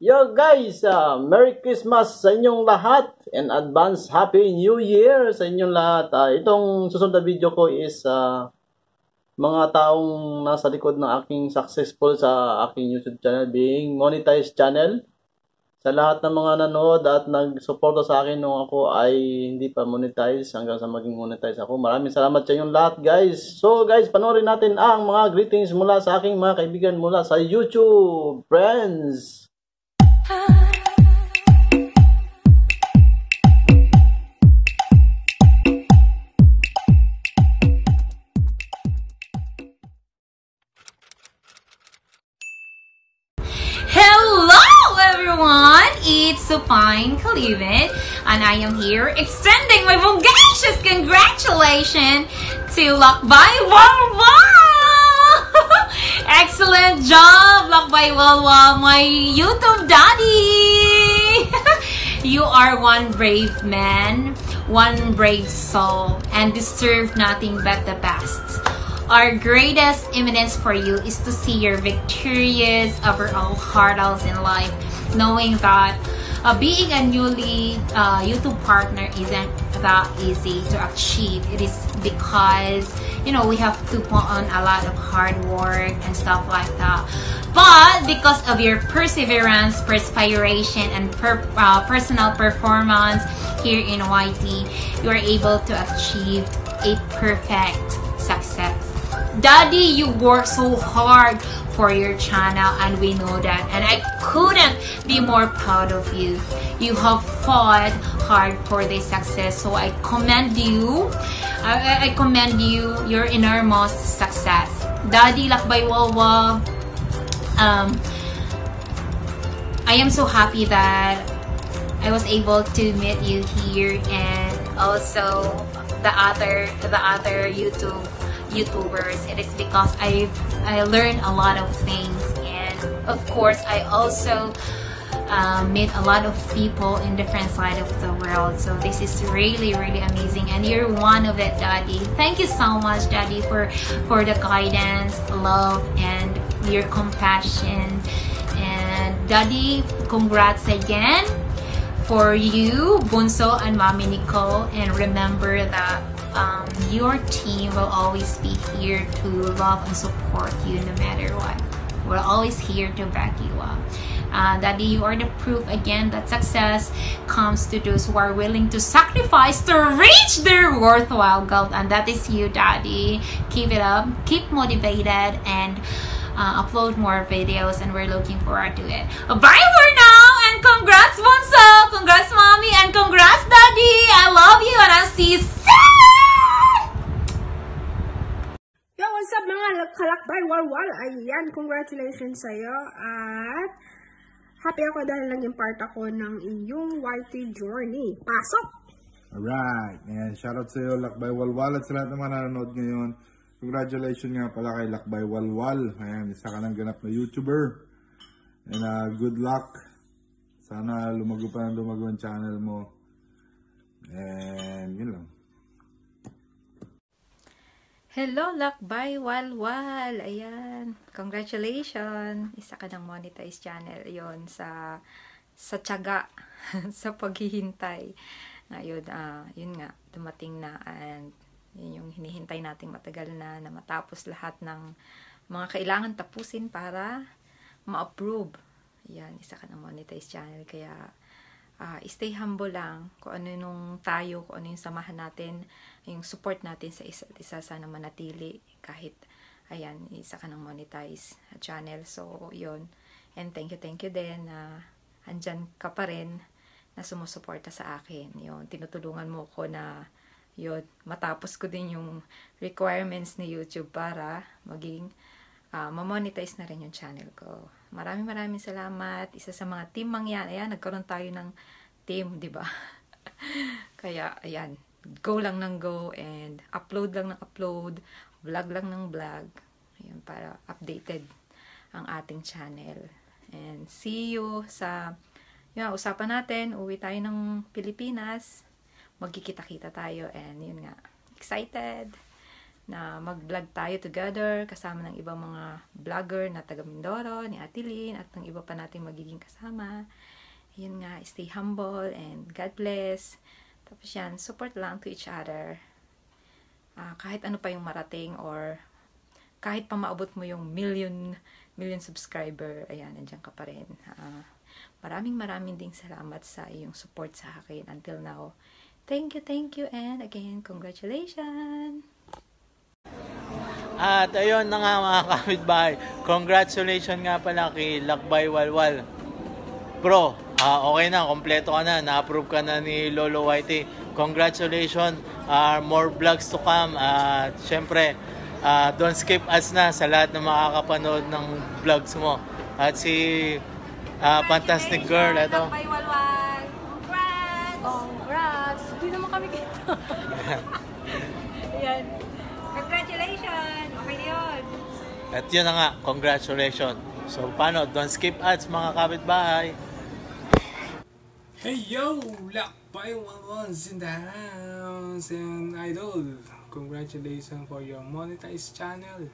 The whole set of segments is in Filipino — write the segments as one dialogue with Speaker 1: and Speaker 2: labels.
Speaker 1: Yo guys, uh, Merry Christmas sa inyong lahat and advance Happy New Year sa inyong lahat. Uh, itong susunod na video ko is uh, mga taong nasa likod ng aking successful sa aking YouTube channel being monetized channel. Sa lahat ng mga nanood at nagsuporta sa akin nung ako ay hindi pa monetize hanggang sa maging monetize ako. Maraming salamat sa inyong lahat guys. So guys, panoorin natin ang mga greetings mula sa aking mga kaibigan mula sa YouTube. Friends!
Speaker 2: It's Supine Kalivit and I am here extending my bodacious congratulations to Lakbay Walwa! Excellent job, Lakbay Walwa, my YouTube daddy! you are one brave man, one brave soul, and deserve nothing but the best. Our greatest eminence for you is to see your victorious over all hurdles in life, knowing that uh, being a newly uh, YouTube partner isn't that easy to achieve. It is because you know we have to put on a lot of hard work and stuff like that. But because of your perseverance, perspiration, and per, uh, personal performance here in YT, you are able to achieve a perfect. Daddy, you work so hard for your channel and we know that and I couldn't be more proud of you. You have fought hard for this success so I commend you. I, I commend you your enormous success. Daddy Lakbay Wawa, um, I am so happy that I was able to meet you here and also the other the other YouTube YouTubers. It is because I've I learned a lot of things and of course I also um, meet a lot of people in different side of the world. So this is really really amazing and you're one of it, Daddy. Thank you so much, Daddy, for for the guidance, love, and your compassion. And Daddy, congrats again for you, Bunso and Mommy Nicole. And remember that um, your team will always be here to love and support you no matter what. We're always here to back you up. Uh, Daddy, you are the proof again that success comes to those who are willing to sacrifice to reach their worthwhile goal. And that is you, Daddy. Keep it up, keep motivated, and uh, upload more videos. And we're looking forward to it. Bye for now, and congrats, Bonso! Congrats, Mommy! And congrats, Daddy! I love you, and I'll see you soon!
Speaker 3: Mga kalakbay walwal? Ayan, congratulations sa'yo at happy ako dahil naging part ako ng iyong YT journey. Pasok!
Speaker 4: Alright. And shoutout sa iyo, Lakbay Walwal. At sa lahat ng mga nanonood ngayon, congratulations nga pala kay Lakbay Walwal. Ayan, isa ka ng ganap na YouTuber. And uh, good luck. Sana lumago pa ng lumago ang channel mo. And yun lang.
Speaker 5: Hello, Lakbay Walwal! Ayan, congratulations! Isa ka ng monetized channel yon sa sa tiyaga, sa paghihintay. Ngayon, ah, yun nga, dumating na and yun yung hinihintay nating matagal na na matapos lahat ng mga kailangan tapusin para ma-approve. Yan, isa ka ng monetized channel. Kaya, ah, stay humble lang kung ano nung tayo, kung ano yung samahan natin, yung support natin sa isa't isa sana manatili kahit ayan, isa ka ng monetize channel. So, yun. And thank you, thank you din na andyan ka pa rin na sumusuporta sa akin. Yun, tinutulungan mo ko na yun, matapos ko din yung requirements ni YouTube para maging uh, mamonetize na rin yung channel ko. Maraming maraming salamat. Isa sa mga team mangyan. Ayan, nagkaroon tayo ng team, di ba? Kaya, ayan, go lang ng go and upload lang ng upload, vlog lang ng vlog. Ayan, para updated ang ating channel. And see you sa, yun, usapan natin, uwi tayo ng Pilipinas, magkikita-kita tayo and yun nga, excited na mag-vlog tayo together kasama ng ibang mga vlogger na taga Mindoro, ni Atilin at ng iba pa nating magiging kasama. Yun nga, stay humble and God bless. Tapos yan, support lang to each other. Ah, kahit ano pa yung marating or kahit pa maabot mo yung million million subscriber, ayan, nandiyan ka pa rin. Ah, maraming maraming ding salamat sa iyong support sa akin until now. Thank you, thank you, and again, congratulations!
Speaker 1: At ayun na nga mga kapitbahay, congratulations nga pala kay Lakbay Walwal. Bro, ah, okay na, kompleto ka na, na-approve ka na ni Lolo Whitey. Congratulations, ah, more vlogs to come. At syempre, ah, don't skip us na sa lahat ng makakapanood ng vlogs mo. At si ah, Fantastic Girl, ito.
Speaker 5: Lakbay Walwal! Congrats! Congrats! Hindi naman kami kita.
Speaker 1: At yun na nga, congratulations. So paano, don't skip ads mga kapitbahay.
Speaker 6: Hey yo! Lakbay one ones in the house and idol! Congratulations for your monetized channel.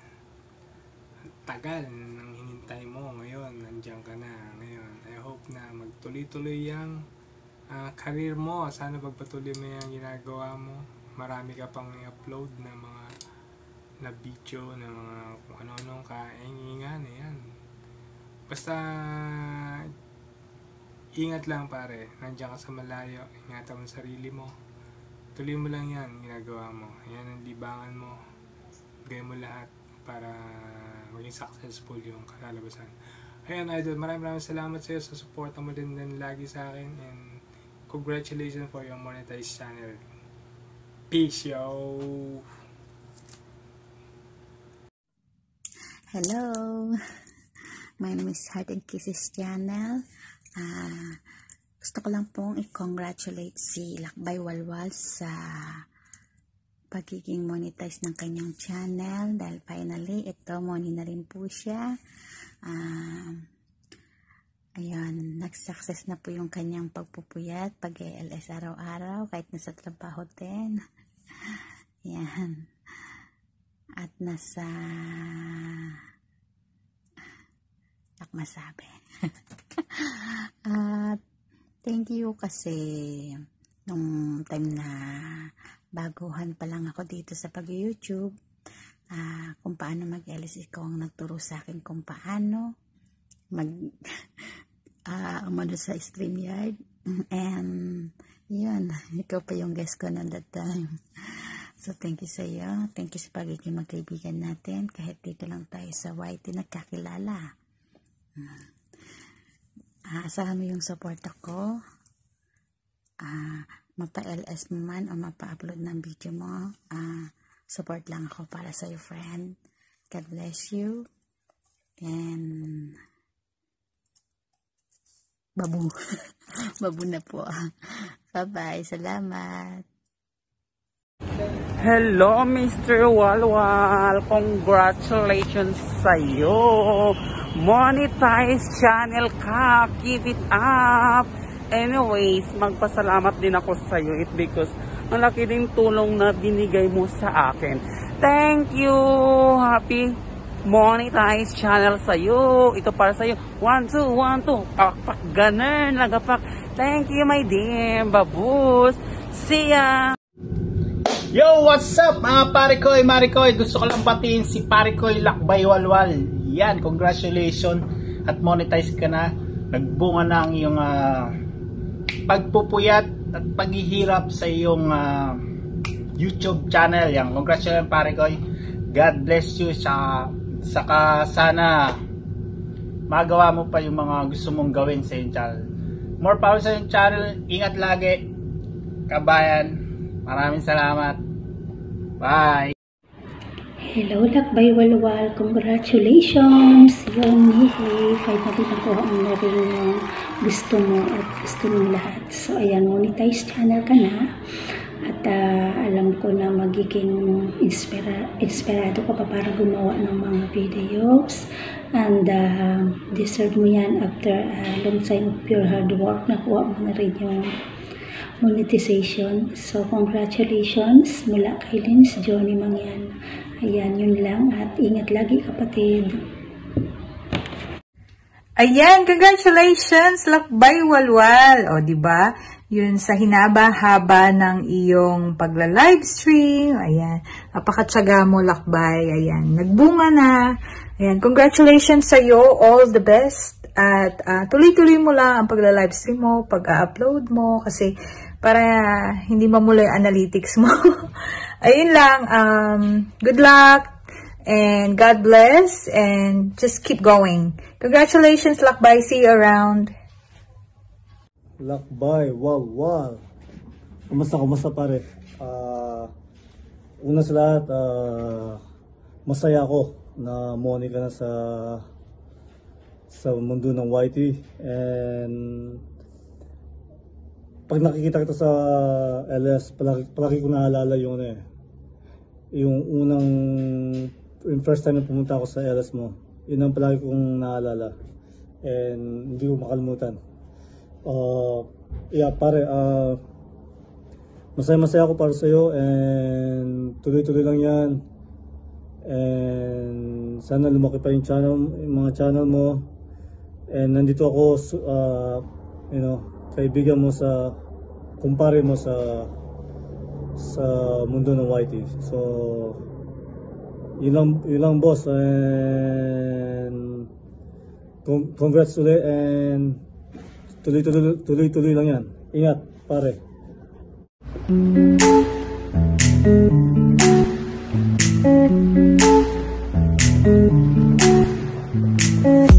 Speaker 6: Tagal ng hinintay mo ngayon. Nandiyan ka na ngayon. I hope na magtuloy-tuloy yung ah, career mo. Sana pagpatuloy mo yung ginagawa mo. Marami ka pang i-upload na mga na video na mga kung ano-anong kaingingan. Ayan. Basta ingat lang pare, nandiyan ka sa malayo, ingatan mo sarili mo. Tuloy mo lang yan, ginagawa mo. Yan ang libangan mo. Gawin mo lahat para maging successful yung kalalabasan. Ayan, idol, maraming maraming salamat sa iyo sa support mo din, din lagi sa akin and congratulations for your monetized channel. Peace, yo!
Speaker 7: Hello, my name is Heart and Kisses Channel. Ah, gusto ko lang pong i-congratulate si Lakbay Walwal sa pagiging monetize ng kanyang channel dahil finally ito money na rin po siya. Ah, ayun, nag-success na po yung kanyang pagpupuyat, pag-ALS araw-araw kahit nasa trabaho din. Yan. Nasa Ak masabi. At thank you kasi nung time na baguhan pa lang ako dito sa pag-YouTube, ah kung paano mag-LS ikaw ang nagturo sa akin kung paano mag ah umano sa StreamYard and yun, ikaw pa yung guest ko noon that time. So, thank you sa iyo. Thank you sa pagiging magkaibigan natin. Kahit dito lang tayo sa YT nagkakilala. Ah, asahan mo yung support ako. Ah, mapa-LS mo man o mapa-upload ng video mo. Ah, support lang ako para sa iyo, friend. God bless you. And babu. babu na po. Bye-bye. Salamat.
Speaker 8: Hello, Mr. Walwal. Congratulations sa'yo. Monetize channel ka. Keep it up. Anyways, magpasalamat din ako sa'yo. It because malaki din tulong na binigay mo sa akin. Thank you. Happy monetize channel sa'yo. Ito para sa'yo. One, two, one, two. Pakpak, ganun, lagapak. Thank you, my dear. Babus. See ya.
Speaker 9: Yo, what's up mga parikoy, marikoy? Gusto ko lang batiin si parikoy Lakbay Walwal. Yan, congratulations at monetize ka na. Nagbunga na ang iyong ah, pagpupuyat at paghihirap sa iyong ah, YouTube channel. Yan, congratulations parikoy. God bless you sa saka sana magawa mo pa yung mga gusto mong gawin sa iyong channel. More power sa iyong channel. Ingat lagi. Kabayan. Maraming salamat. Bye!
Speaker 10: Hello, Lakbay Walwal. Congratulations! Yun, hihi. Finally nakuha mo na rin yung gusto mo at gusto ng lahat. So, ayan, monetize channel ka na. At ah, alam ko na magiging inspira inspirado ka pa para gumawa ng mga videos. And ah, deserve mo yan after a long time of pure hard work. Nakuha mo na rin yung monetization. So, congratulations mula kay Lins Johnny Mangyan. Ayan, yun lang. At ingat lagi kapatid.
Speaker 11: Ayan, congratulations, Lakbay Walwal. O, di ba? Yun sa hinaba-haba ng iyong pagla-livestream. Ayan, napakatsaga mo, Lakbay. Ayan, nagbunga na. Ayan, congratulations sa iyo. All the best. At ah, tuloy-tuloy mo lang ang pagla-livestream mo, pag-upload mo. Kasi para hindi mamula yung analytics mo. Ayun lang. Um, good luck. And God bless and just keep going. Congratulations, Lakbay. See you around.
Speaker 12: Lakbay, wow, wow. Kumusta, kumusta pare? Ah, una sa lahat, ah, masaya ako na muni ka na sa sa mundo ng YT and pag nakikita kita sa LS, palagi, palagi ko naalala yung ano eh, yung unang yung first time na pumunta ako sa LS mo, yun ang palagi kong naalala and hindi ko makalimutan. Uh, yeah, pare, uh, masaya-masaya ako para sa'yo and tuloy-tuloy lang yan. And sana lumaki pa yung channel, yung mga channel mo. And nandito ako, uh, you know, kaibigan mo sa kumpare mo sa sa mundo ng YT. So yun lang, yun lang boss and congrats ulit and tuloy-tuloy tuloy-tuloy lang yan. Ingat pare. Thank you.